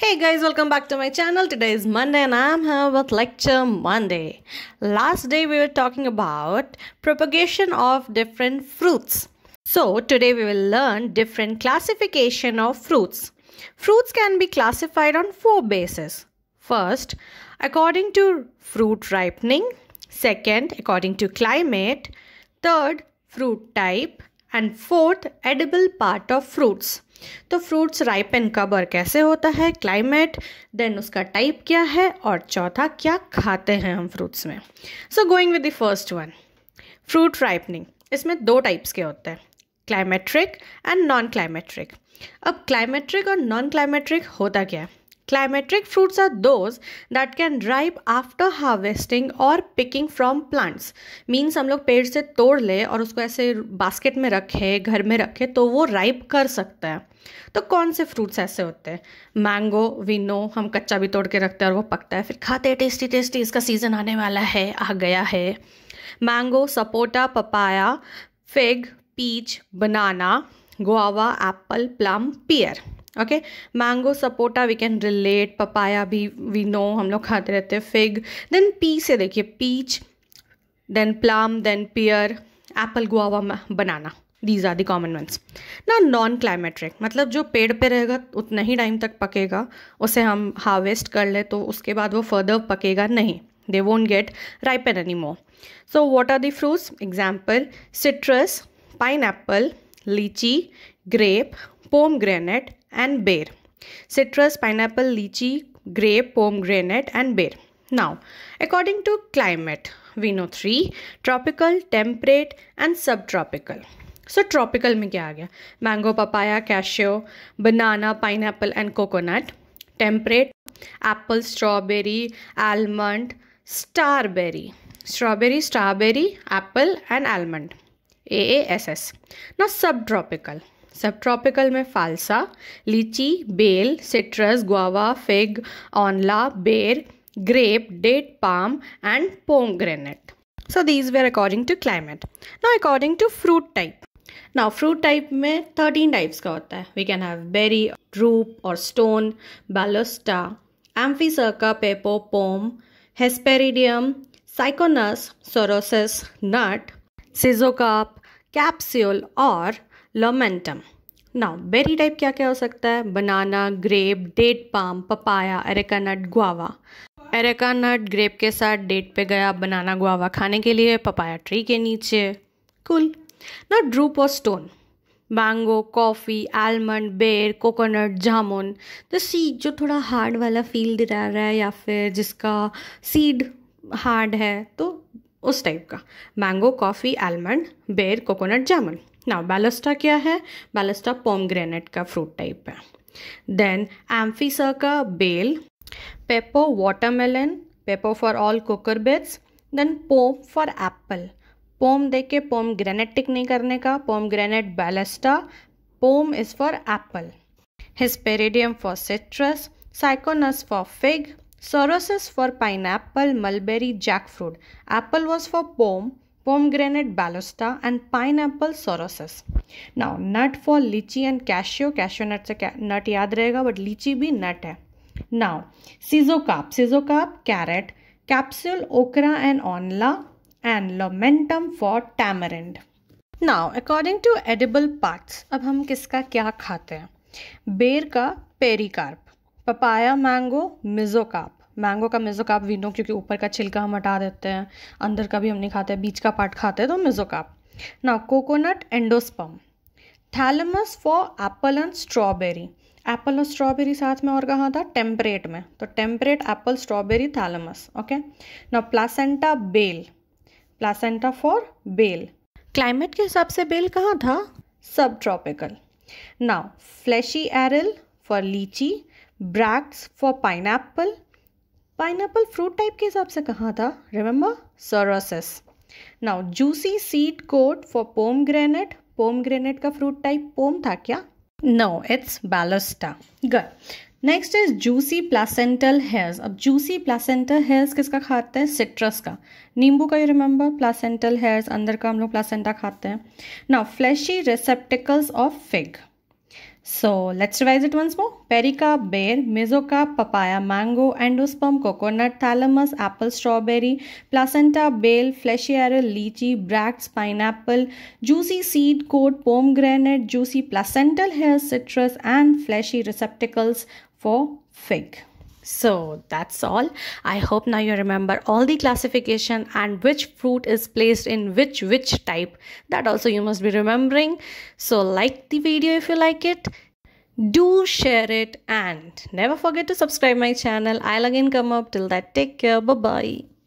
Hey guys, welcome back to my channel. Today is Monday and I'm here with Lecture Monday. Last day we were talking about propagation of different fruits. So today we will learn different classification of fruits. Fruits can be classified on four bases. First, according to fruit ripening. Second, according to climate. Third, fruit type. And fourth edible part of fruits तो fruits ripen कब और कैसे होता है? Climate then उसका type क्या है? और चौथा, क्या खाते हैं हम फ्रूट्स में? So going with the first one fruit ripening इसमें दो टाइप्स के होते हैं क्लाइमेट्रिक एंड नॉन क्लाइमेट्रिक अब क्लाइमेट्रिक और नॉन क्लाइमेट्रिक होता क्या है? Climatic fruits are those that can ripe after harvesting or picking from plants. Means हम लोग पेड़ से तोड़ ले और उसको ऐसे बास्केट में रखे, घर में रखे तो वो राइप कर सकता है। तो कौन से फ्रूट्स ऐसे होते हैं? मैंगो विनो हम कच्चा भी तोड़ के रखते हैं और वो पकता है। फिर खाते हैं टेस्टी टेस्टी इसका सीज़न आने वाला है, आ गया है। Mango sapota papaya fig peach banana guava apple plum pear okay mango sapota we can relate papaya भी वी नो हम लोग खाते रहते हैं. फिग देन पी से देखिए. Peach then plum then pear apple guava banana these are the common ones ना non climacteric मतलब जो पेड़ पे रहेगा, उतना ही टाइम तक पकेगा. उसे हम हार्वेस्ट कर ले तो उसके बाद वो फर्दर पकेगा नहीं. They won't get ripen any more so what are the fruits example citrus pineapple litchi grape pomegranate and bear. Citrus, pineapple, lychee, grape, pomegranate and bear. Now, according to climate, we know three, tropical, temperate and subtropical. So tropical में क्या आ गया mango papaya cashew banana pineapple and coconut temperate apple strawberry almond strawberry strawberry, strawberry, apple and almond. AASS. Now subtropical. Subtropical में phalsa litchi bael citrus guava fig aonla ber grape date palm and pomegranate so these were according to climate now according to fruit type now fruit type में 13 types का होता है we can have berry drupe or stone balusta amphicerca pepo pome hesperidium cyconus sorosis nut schizocarp capsule और lomentum now berry type क्या क्या हो सकता है? Banana grape date palm papaya areca nut guava areca nut grape के साथ date पे गया बनाना गुआवा खाने के लिए पपाया ट्री के नीचे. कुल ना ड्रूप और stone mango coffee almond ber coconut jamun तो सीड जो थोड़ा हार्ड वाला फील दिला रहा है या फिर जिसका सीड हार्ड है तो उस टाइप का. Mango coffee almond ber coconut jamun ना बैलस्टा क्या है? बैलस्टा पोमग्रेनेट का फ्रूट टाइप है। देन एम्फीसर का bael pepo watermelon pepo for all cucurbits then pome for apple pome देख के पोम ग्रेनेटिक नहीं करने का pomegranate balausta pome is for apple hesperidium for citrus syconus for fig sorosis for pineapple mulberry jackfruit apple was for pome pomegranate balusta and pineapple sorosis now nut for lychee and cashew cashew nut से nut याद रहेगा but lychee भी nut है now schizocarp schizocarp carrot capsule okra and onla and lamentum for tamarind now according to edible parts अब हम किसका क्या खाते हैं बेर का pericarp papaya mango mesocarp mango का मिजोकाप वीनो, क्योंकि ऊपर का छिलका हम हटा देते हैं, अंदर का भी हम नहीं खाते, बीच का पार्ट खाते हैं तो मिजोकाप। ना coconut endosperm thalamus for apple and strawberry apple और स्ट्रॉबेरी साथ में और कहाँ था? टेम्परेट में। तो temperate apple strawberry thalamus okay ना placenta bael placenta for bael climate के हिसाब से बेल कहाँ था? सब tropical now fleshy aril for litchi bracts for pine pineapple fruit type के हिसाब से कहाँ था? Remember sorosis now juicy seed coat for pomegranate pomegranate का फ्रूट टाइप पोम था क्या? No it's balausta good next is juicy placental hairs अब juicy placental hairs किसका खाते हैं? सिट्रस का. नींबू का यू रिमेंबर प्लासेंटल हेयर्स अंदर का हम लोग प्लासेंटा खाते हैं. Now fleshy receptacles of fig So let's revise it once more. Pericarp, bear, mesocarp, papaya, mango, endosperm, coconut, thalamus, apple, strawberry, placenta, bale, fleshy arrow, lychee, bracts, pineapple, juicy seed coat, pomegranate, juicy placental hair, citrus, and fleshy receptacles for fig. So that's all. I hope now you remember all the classification and which fruit is placed in which which type. That also you must be remembering. So like the video if you like it. Do share it and never forget to subscribe my channel. I'll again come up till that. Take care. Bye bye.